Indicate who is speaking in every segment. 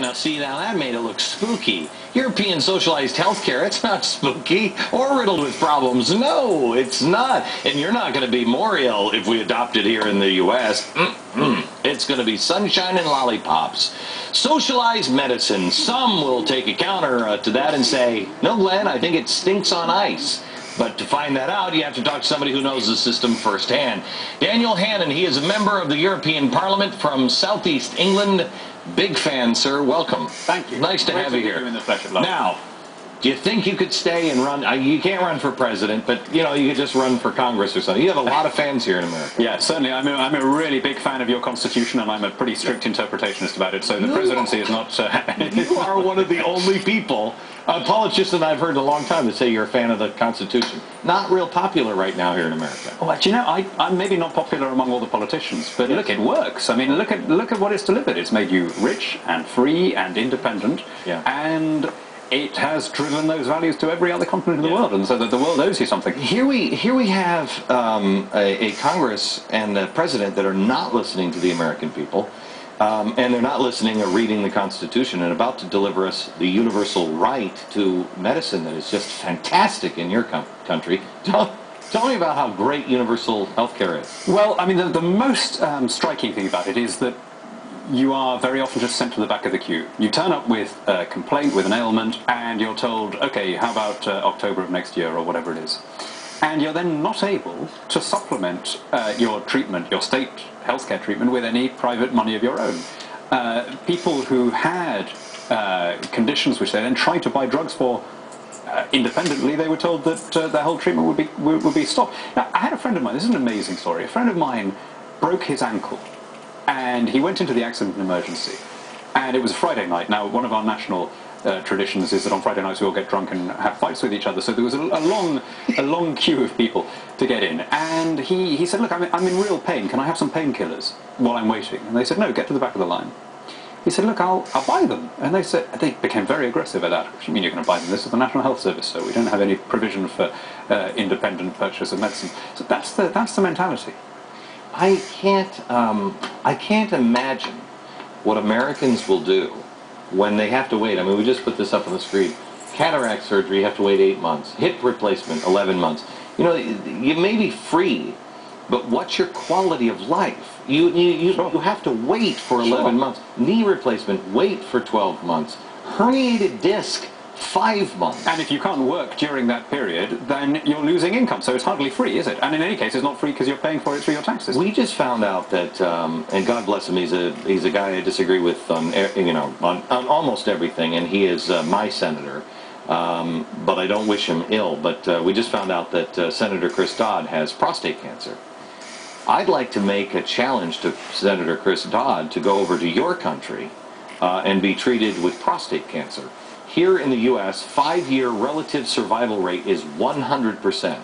Speaker 1: now see, now that made it look spooky. European socialized healthcare, it's not spooky or riddled with problems. No, it's not. And you're not going to be more ill if we adopt it here in the U.S. Mm-mm. It's going to be sunshine and lollipops. Socialized medicine. Some will take a counter uh, to that and say, no, Glenn, I think it stinks on ice. But to find that out, you have to talk to somebody who knows the system firsthand. Daniel Hannan, he is a member of the European Parliament from Southeast England. Big fan, sir. Welcome.
Speaker 2: Thank you.
Speaker 1: Nice to
Speaker 2: Great
Speaker 1: have
Speaker 2: to
Speaker 1: you here.
Speaker 2: you in the flesh of love.
Speaker 1: Now, do you think you could stay and run? Uh, you can't run for president, but you know you could just run for Congress or something. You have a lot of fans here in America.
Speaker 2: Yeah, certainly. I'm a, I'm a really big fan of your constitution, and I'm a pretty strict interpretationist about it. So the
Speaker 1: You
Speaker 2: presidency is not. Uh,
Speaker 1: You are one of the only people, uh, politicians I've heard a long time, that say you're a fan of the Constitution. Not real popular right now here in America.
Speaker 2: Well, do you know, I, I'm maybe not popular among all the politicians, but
Speaker 1: Yes.
Speaker 2: look, it works. I mean, look at look at what it's delivered. It's made you rich and free and independent,
Speaker 1: Yeah.
Speaker 2: and it has driven those values to every other continent in the
Speaker 1: Yeah.
Speaker 2: world, and so that the world owes you something.
Speaker 1: Here we here we have um, a, a Congress and a president that are not listening to the American people, um, and they're not listening or reading the Constitution, and about to deliver us the universal right to medicine that is just fantastic in your com- country. Tell, me about how great universal health care is.
Speaker 2: Well, I mean, the, the most um, striking thing about it is that you are very often just sent to the back of the queue. You turn up with a complaint, with an ailment, and you're told, okay, how about uh, October of next year or whatever it is. And you're then not able to supplement uh, your treatment, your state healthcare treatment, with any private money of your own. Uh, people who had uh, conditions which they then tried to buy drugs for uh, independently, they were told that uh, their whole treatment would be would, would be stopped. Now, I had a friend of mine. This is an amazing story. A friend of mine broke his ankle, and he went into the accident and emergency. And it was a Friday night. Now, one of our national uh, traditions is that on Friday nights we all get drunk and have fights with each other. So there was a, a long, a long queue of people to get in. And he, he said, "Look, I'm in, I'm in real pain. Can I have some painkillers while I'm waiting?" And they said, "No, get to the back of the line." He said, look, I'll, I'll buy them. And they said, they became very aggressive at that. What do you mean you're going to buy them? This is the National Health Service, so we don't have any provision for uh, independent purchase of medicine. So that's the, that's the mentality.
Speaker 1: I can't um, I can't imagine what Americans will do when they have to wait. I mean, we just put this up on the screen. Cataract surgery, you have to wait eight months. Hip replacement, 11 months. You know, you may be free, but what's your quality of life? You, you, you,
Speaker 2: Sure.
Speaker 1: you have to wait for 11
Speaker 2: Sure.
Speaker 1: months. Knee replacement, wait for 12 months. Herniated disc, five months.
Speaker 2: And if you can't work during that period, then you're losing income. So it's hardly free, is it? And in any case, it's not free because you're paying for it through your taxes.
Speaker 1: We just found out that, um, and God bless him, he's a he's a guy I disagree with on you know on, on almost everything, and he is uh, my senator. Um, but I don't wish him ill. But uh, we just found out that uh, Senator Chris Dodd has prostate cancer. I'd like to make a challenge to Senator Chris Dodd to go over to your country uh, and be treated with prostate cancer. Here in the U.S., five-year relative survival rate is 100%.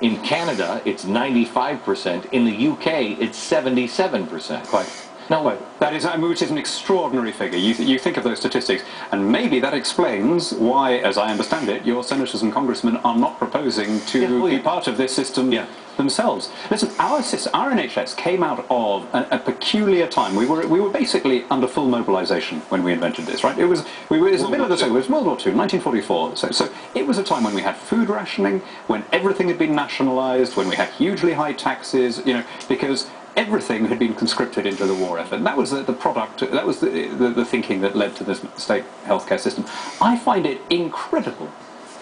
Speaker 1: In Canada, it's 95%. In the U.K., it's 77%.
Speaker 2: Quite.
Speaker 1: Now,
Speaker 2: Well, that is, I mean, which is an extraordinary figure. You, th- you think of those statistics, and maybe that explains why, as I understand it, your senators and congressmen are not proposing to
Speaker 1: Yeah, well,
Speaker 2: be
Speaker 1: yeah.
Speaker 2: part of this system
Speaker 1: Yeah.
Speaker 2: themselves. Listen, our, sys- our NHS came out of a, a peculiar time. We were, we were basically under full mobilisation when we invented this, right? It was, we were, it was the middle of the
Speaker 1: War
Speaker 2: Second, it was World War II, 1944. So, so it was a time when we had food rationing, when everything had been nationalised, when we had hugely high taxes, you know, because everything had been conscripted into the war effort. And that was the, the product, that was the, the, the thinking that led to this state healthcare system. I find it incredible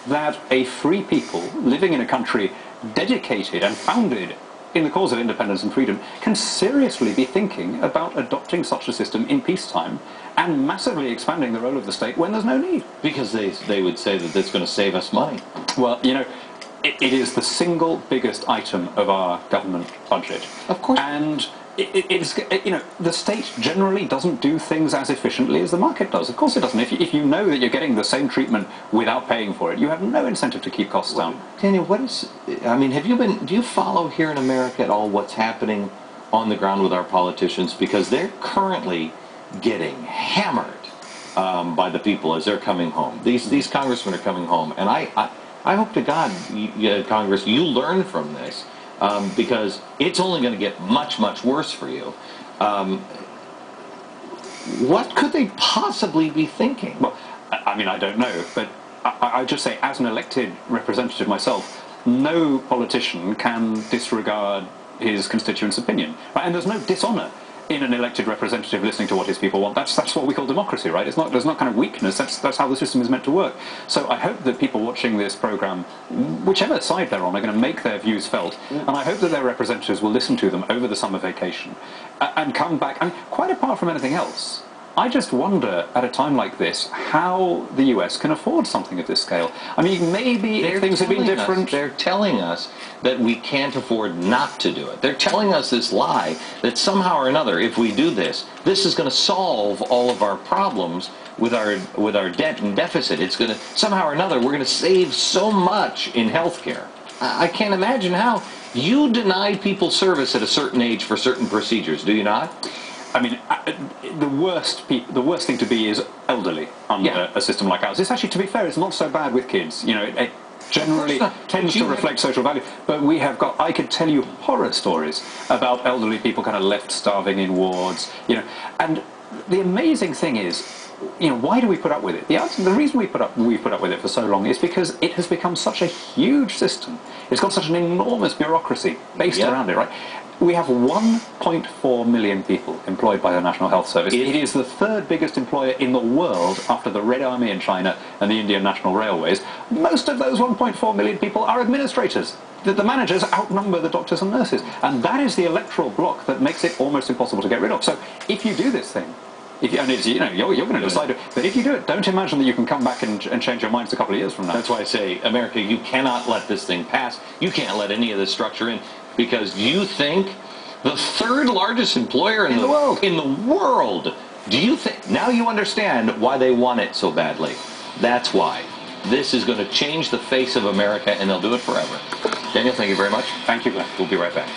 Speaker 2: that a free people living in a country dedicated and founded in the cause of independence and freedom can seriously be thinking about adopting such a system in peacetime and massively expanding the role of the state when there's no need.
Speaker 1: Because they, they would say that that's going to save us money.
Speaker 2: Well, you know, it, it is the single biggest item of our government budget.
Speaker 1: Of course.
Speaker 2: And it, it, it's, you know, the state generally doesn't do things as efficiently as the market does. Of course it doesn't. If you, if you know that you're getting the same treatment without paying for it, you have no incentive to keep costs down.
Speaker 1: Daniel, what is? I mean, have you been? Do you follow here in America at all what's happening on the ground with our politicians? Because they're currently getting hammered um, by the people as they're coming home. These these congressmen are coming home, and I I, I hope to God, you, you, Congress, you learn from this um, because it's only going to get much much worse for you. Um, what could they possibly be thinking?
Speaker 2: Well, I I mean, I don't know, but I, I just say, as an elected representative myself, no politician can disregard his constituents' opinion, right? And there's no dishonour in an elected representative listening to what his people want. That's that's what we call democracy, right? It's not there's not kind of weakness. That's that's how the system is meant to work. So I hope that people watching this program, whichever side they're on, are going to make their views felt, and I hope that their representatives will listen to them over the summer vacation and come back. I mean, quite apart from anything else. I just wonder at a time like this how the US can afford something of this scale. I mean, maybe if things had been
Speaker 1: telling us-
Speaker 2: different.
Speaker 1: they're telling us that we can't afford not to do it. They're telling us this lie that somehow or another, if we do this, this is going to solve all of our problems with our with our debt and deficit. It's going to somehow or another we're going to save so much in healthcare. I, I can't imagine how you deny people service at a certain age for certain procedures. Do you not?
Speaker 2: I mean, uh, the worst the worst thing to be is elderly under
Speaker 1: Yeah.
Speaker 2: a system like ours. It's actually, to be fair, it's not so bad with kids. You know, it, it generally
Speaker 1: Of course not.
Speaker 2: tends to reflect social value. But we have got, I could tell you horror stories about elderly people kind of left starving in wards. You know, and the amazing thing is. You know, why do we put up with it? The, answer, the reason we put up we put up with it for so long is because it has become such a huge system. It's got such an enormous bureaucracy based
Speaker 1: Yeah.
Speaker 2: around it, right? We have 1.4 million people employed by the National Health Service. It- is the third biggest employer in the world after the Red Army in China and the Indian National Railways. Most of those 1.4 million people are administrators. The, the managers outnumber the doctors and nurses. And that is the electoral block that makes it almost impossible to get rid of. So if you do this thing, if you, and it's, you know, you're, you're going to decide it, but if you do it, don't imagine that you can come back and, and change your minds a couple of years from now.
Speaker 1: That's why I say, America, you cannot let this thing pass. You can't let any of this structure in because you think the third largest employer in,
Speaker 2: In the world.
Speaker 1: in the world. Do you think now you understand why they want it so badly? That's why. This is going to change the face of America and they'll do it forever. Daniel, thank you very much.
Speaker 2: Thank you, Glenn.
Speaker 1: We'll be right back.